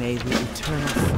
May the eternal